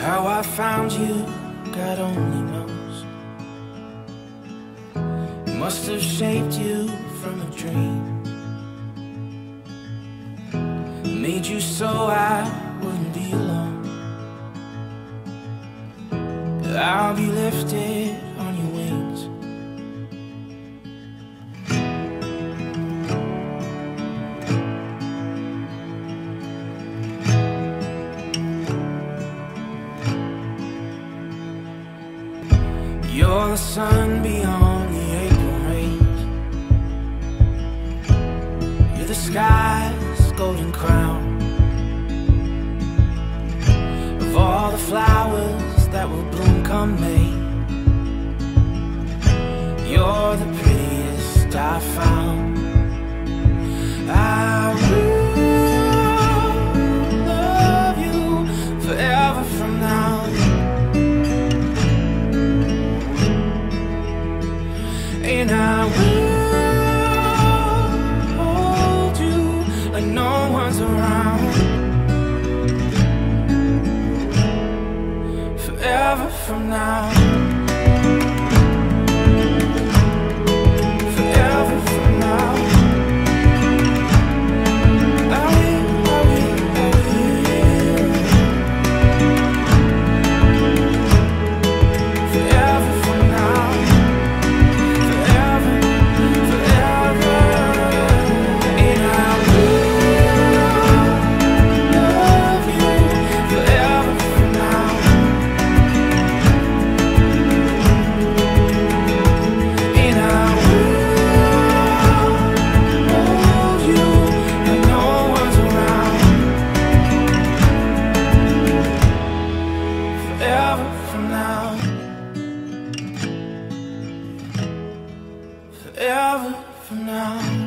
How I found you, God only knows. Must have shaped you from a dream. Made you so I wouldn't be alone. I'll be lifted You're the sun beyond the April rains. You're the sky's golden crown. Of all the flowers that will bloom come May, you're the prettiest I found. And I will hold you like no one's around. Forever from now. Forever from now.